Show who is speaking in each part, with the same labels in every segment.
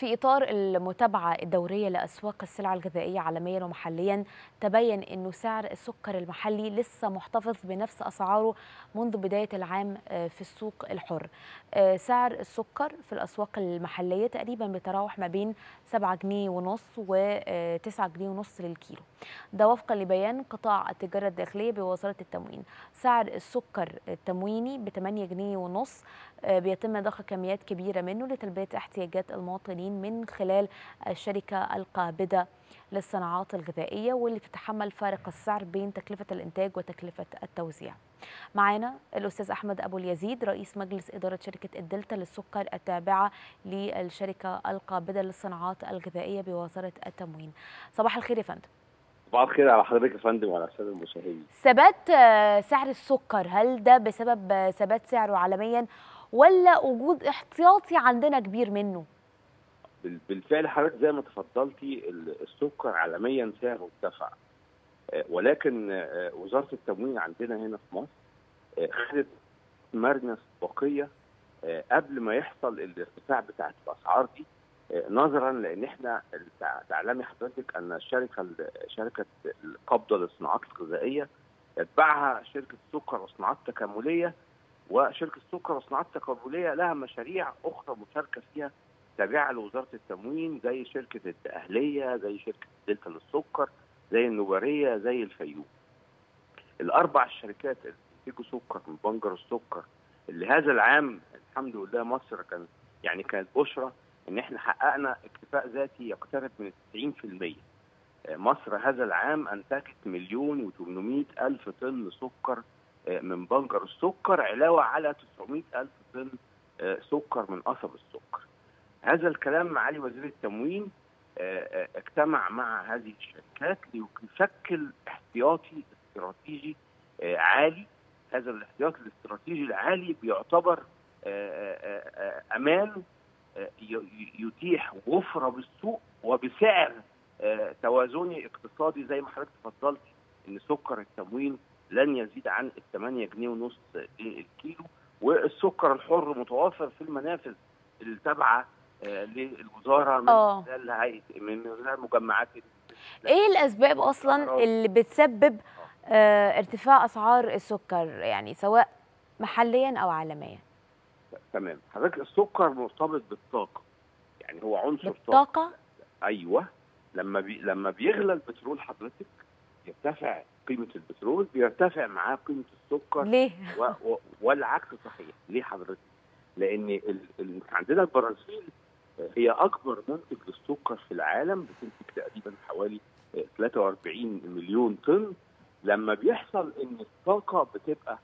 Speaker 1: في إطار المتابعة الدورية لأسواق السلع الغذائية عالميا ومحليا تبين أنه سعر السكر المحلي لسه محتفظ بنفس أسعاره منذ بداية العام في السوق الحر. سعر السكر في الأسواق المحلية تقريبا بيتراوح ما بين 7 جنيه ونص و 9 جنيه ونص للكيلو. ده وفقا لبيان قطاع التجارة الداخلية بوزارة التموين. سعر السكر التمويني ب 8 جنيه ونص بيتم ضخ كميات كبيرة منه لتلبية احتياجات المواطنين من خلال الشركة القابضة للصناعات الغذائية واللي بتتحمل فارق السعر بين تكلفة الإنتاج وتكلفة التوزيع. معانا الأستاذ أحمد أبو اليزيد رئيس مجلس إدارة شركة الدلتا للسكر التابعة للشركة القابضة للصناعات الغذائية بوزارة التموين. صباح الخير يا فندم.
Speaker 2: صباح الخير على حضرتك يا فندم وعلى السادة المشاهدين.
Speaker 1: ثبات سعر السكر هل ده بسبب ثبات سعره عالميا ولا وجود احتياطي عندنا كبير منه؟
Speaker 2: بالفعل حضرتك زي ما تفضلتي السكر عالميا سعره ارتفع. ولكن وزارة التموين عندنا هنا في مصر خدت مرنة استباقيه قبل ما يحصل الارتفاع بتاعت الأسعار دي. نظرا لأن إحنا تعلمي حضرتك أن الشركة شركة القبضة للصناعات الغذائية يتبعها شركة سكر وصناعات تكاملية وشركة السكر والصناعات التكامليه لها مشاريع أخرى مشاركة فيها تابعه لوزاره التموين زي شركة الدقهلية زي شركة دلتا للسكر زي النجارية زي الفيوم. الأربع الشركات اللي سكر من بنجر السكر اللي هذا العام الحمد لله مصر كان يعني كانت بشرى إن إحنا حققنا اكتفاء ذاتي يقترب من 90%. مصر هذا العام أنتجت مليون و800 ألف طن سكر من بنجر السكر علاوة على 900 ألف طن سكر من قصب السكر. هذا الكلام معالي وزير التموين اجتمع مع هذه الشركات ليشكل احتياطي استراتيجي عالي. هذا الاحتياطي الاستراتيجي العالي بيعتبر أمان يتيح وفره بالسوق وبسعر توازني اقتصادي. زي ما حضرتك تفضلتي إن سكر التموين لن يزيد عن ال 8 جنيه ونص الكيلو والسكر الحر متوفر في المنافذ اللي تابعه للوزارة من خلال هيئه من خلال مجمعات
Speaker 1: إيه الأسباب أصلا اللي بتسبب آه ارتفاع أسعار السكر؟ يعني سواء محليا أو عالميا.
Speaker 2: تمام. حضرتك السكر مرتبط بالطاقة. يعني هو عنصر
Speaker 1: بالطاقة؟
Speaker 2: طاقة. أيوه. لما بي... لما بيغلى البترول حضرتك يرتفع قيمة البترول بيرتفع معاه قيمة السكر.
Speaker 1: ليه؟
Speaker 2: و... و... والعكس صحيح. ليه حضرتك؟ لأن ال... ال... عندنا البرازيل هي أكبر منتج للسكر في العالم بتنتج تقريبا حوالي 43 مليون طن. لما بيحصل إن الطاقة بتبقى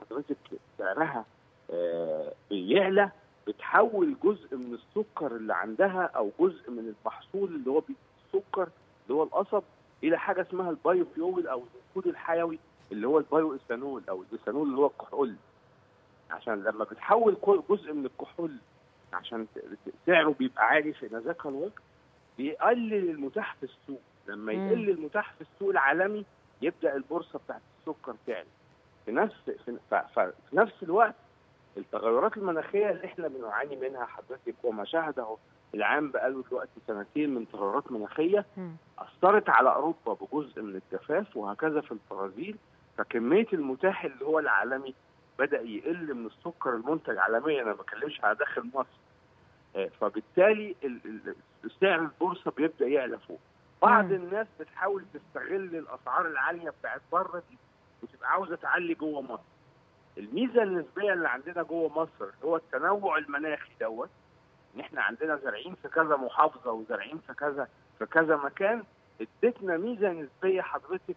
Speaker 2: حضرتك سعرها بيعلى بتحول جزء من السكر اللي عندها أو جزء من المحصول اللي هو السكر اللي هو القصب إلى حاجة اسمها ال bio fuel أو الوقود الحيوي اللي هو ال bio ethanol أو الايثانول اللي هو الكحول. عشان لما بتحول جزء من الكحول عشان سعره بيبقى عالي في ذاك الوقت بيقلل المتاح في السوق. لما يقل المتاح في السوق العالمي يبدأ البورصة بتاعت السكر تعلى. في نفس في, في نفس الوقت التغيرات المناخية اللي إحنا بنعاني منها حضرتك وما شهده العام بقاله دلوقتي سنتين من تغيرات مناخية أثرت على أوروبا بجزء من الجفاف وهكذا في البرازيل فكمية المتاح اللي هو العالمي بدأ يقل من السكر المنتج عالميا أنا ما بتكلمش على داخل مصر. فبالتالي سعر البورصة بيبدأ يعلى فوق. بعض. الناس بتحاول تستغل الأسعار العالية بتاعت بره دي وتبقى عاوزة تعلي جوه مصر. الميزة النسبية اللي عندنا جوه مصر هو التنوع المناخي دوت. إن إحنا عندنا زارعين في كذا محافظة وزارعين في كذا في كذا مكان. ادتنا ميزة نسبية حضرتك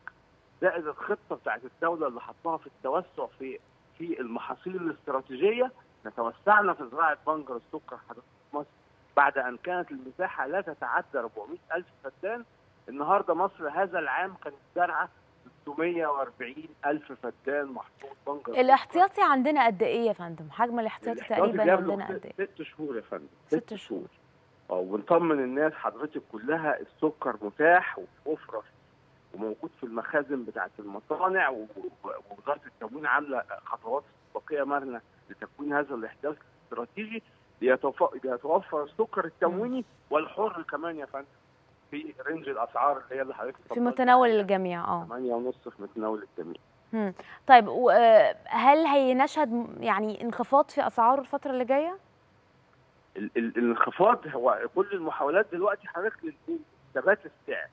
Speaker 2: زائد الخطة بتاعت الدولة اللي حطها في التوسع في في المحاصيل الاستراتيجية. توسعنا في زراعة بنجر السكر حضرتك في مصر. بعد أن كانت المساحة لا تتعدى 400 ألف فدان النهارده مصر هذا العام كانت زارعة 640 ألف فدان محصول بنجر
Speaker 1: الاحتياطي عندنا قد إيه يا فندم؟ حجم الاحتياطي تقريبا عندنا قد
Speaker 2: إيه؟ ست شهور يا فندم
Speaker 1: ست شهور.
Speaker 2: آه وبنطمن الناس حضرتك كلها السكر متاح وفي وفره وموجود في المخازن بتاعه المصانع ووزارة التموين عاملة خطوات استباقيه مرنة لتكوين هذا الإحداث الاستراتيجي بيتوفر السكر التمويني والحر كمان يا فندم في رينج الأسعار اللي هي اللي حضرتك
Speaker 1: في متناول الجميع آه
Speaker 2: 8 ونص في متناول الجميع
Speaker 1: مم. طيب هل هينشهد يعني انخفاض في أسعار الفترة اللي جاية؟
Speaker 2: ال ال الانخفاض هو كل المحاولات دلوقتي حضرتك لثبات السعر.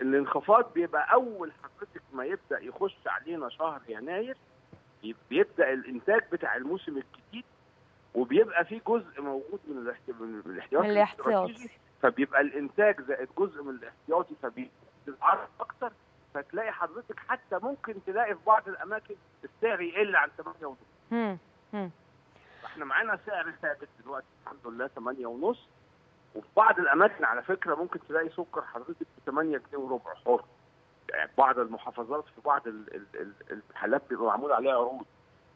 Speaker 2: الانخفاض بيبقى أول حضرتك ما يبدأ يخش علينا شهر يناير بيبدأ الإنتاج بتاع الموسم الجديد وبيبقى في جزء موجود من الاحتياطي
Speaker 1: من الاحتياطي.
Speaker 2: فبيبقى الإنتاج زائد جزء من الاحتياطي فبيتعرض أكتر فتلاقي حضرتك حتى ممكن تلاقي في بعض الأماكن السعر يقل عن 8 ونص.
Speaker 1: امم
Speaker 2: إحنا معانا سعر ثابت دلوقتي الحمد لله 8 ونص وفي بعض الأماكن على فكرة ممكن تلاقي سكر حضرتك ب 8 جنيه وربع حر. يعني بعض المحافظات في بعض المحلات بيبقى معمول عليها عروض.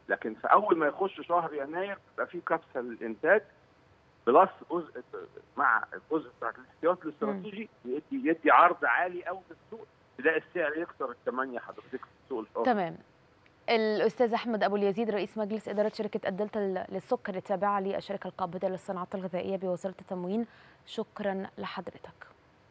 Speaker 2: لكن في أول ما يخش شهر يناير بيبقى في كبسة للإنتاج plus جزء مع الجزء بتاع الاحتياط الاستراتيجي يدي يدي عرض عالي قوي في السوق تلاقي السعر يكسر الثمانيه حضرتك في السوق الحر
Speaker 1: تمام الأستاذ أحمد أبو اليزيد رئيس مجلس إدارة شركة الدلتا للسكر التابعة للشركه القابضة للصناعات الغذائية بوزارة التموين. شكرا لحضرتك.